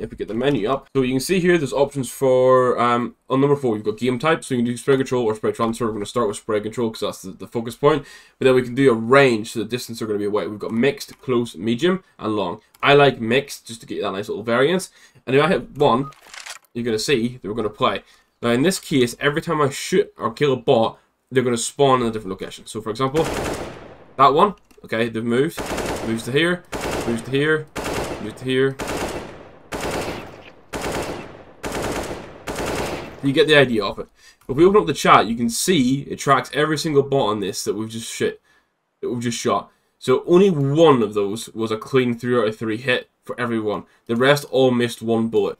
if we get the menu up. So you can see here, there's options for, um, on number four, we've got game type. So you can do spray control or spray transfer. We're going to start with spray control because that's the, the, focus point. But then we can do a range, so the distance are going to be away. We've got mixed, close, medium, and long. I like mixed just to get that nice little variance. And if I hit one, you're going to see that we're going to play. Now in this case, every time I shoot or kill a bot, they're going to spawn in a different location. So for example, that one, okay, they've moved, moves to here, moves to here, moves to here. You get the idea of it. If we open up the chat, you can see it tracks every single bot on this that we've just shit, that we've just shot. So only one of those was a clean 3 out of 3 hit for everyone. The rest all missed one bullet.